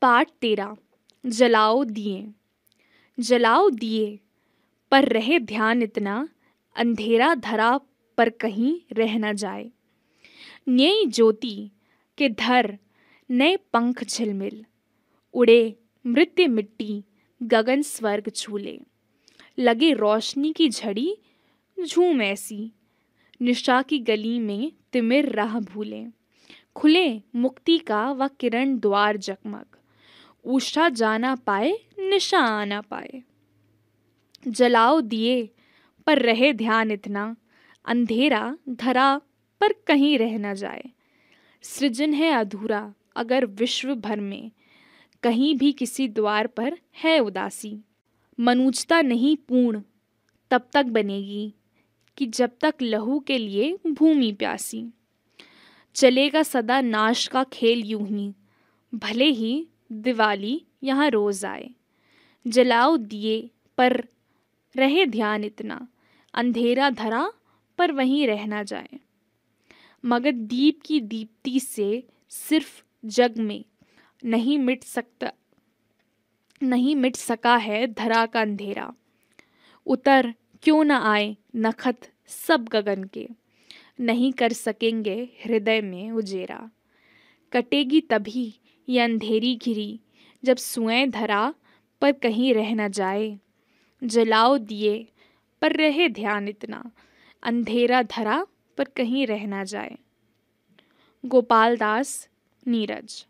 पाठ तेरा, जलाओ दिए। जलाओ दिए, पर रहे ध्यान इतना, अंधेरा धरा पर कहीं रह न जाए। नई ज्योति के धर, नए पंख झिलमिल। उड़े मृत्य मिट्टी, गगन स्वर्ग झूले। लगे रोशनी की झड़ी, झूम ऐसी। निशा की गली में तिमिर राह भूले। खुले मुक्ति का व किरण द्वार जगमग। उषा जाना पाए निशा आना पाए। जलाओ दिए, पर रहे ध्यान इतना। अंधेरा धरा, पर कहीं रह न जाए। सृजन है अधूरा, अगर विश्व भर में। कहीं भी किसी द्वार पर है उदासी। मनुजता नहीं पूर्ण, तब तक बनेगी, कि जब तक लहू के लिए भूमि प्यासी। चलेगा सदा नाश का खेल यूँ ही, भले ही दिवाली यहाँ रोज आए। जलाओ दिए पर रहे ध्यान इतना, अंधेरा धरा पर वहीं रहना जाए। मगर दीप की दीप्ति से सिर्फ़ जग में नहीं मिट सकता, नहीं मिट सका है धरा का अंधेरा। उतर क्यों न आए नखत सब गगन के, नहीं कर सकेंगे हृदय में उजेरा। कटेगी तभी ये अंधेरी घिरी, जब सुएँ धरा पर कहीं रह न जाए। जलाओ दिए पर रहे ध्यान इतना, अंधेरा धरा पर कहीं रह न जाए। गोपाल दास नीरज